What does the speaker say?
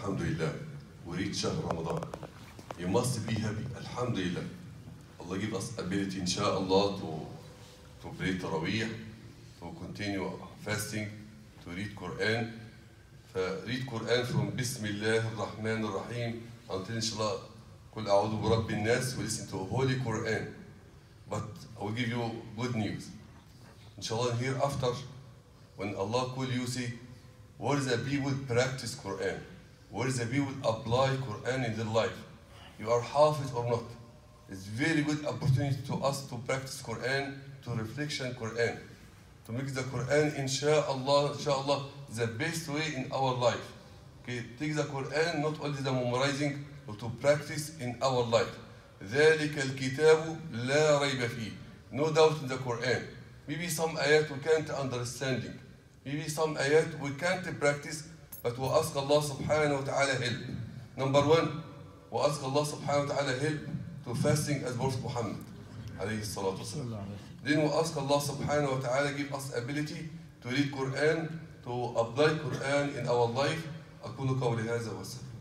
الحمد لله وريد شهر رمضان You must be happy الحمد لله Allah give us ability إن شاء الله to to pray تراويح to continue fasting to read Quran read Quran from بسم الله الرحمن الرحيم until إن شاء الله قل أعوذ برب الناس و listen to Holy Quran but I will give you good news إن شاء الله hereafter when Allah call you see where the people practice Quran where the people apply Quran in their life. You are half it or not. It's very good opportunity to us to practice Quran, to reflection Quran, to make the Quran, inshallah, inshallah, the best way in our life. Okay, take the Quran, not only the memorizing, but to practice in our life. ذلك الكتاب لا ريب فيه. No doubt in the Quran. Maybe some ayat we can't understanding. Maybe some ayat we can't practice But we ask Allah subhanahu wa ta'ala help. Number one, we ask Allah subhanahu wa ta'ala help to fasting as Prophet Muhammad. Then we ask Allah subhanahu wa ta'ala give us ability to read Quran, to apply Quran in our life. أقول قولي هذا وأستغفر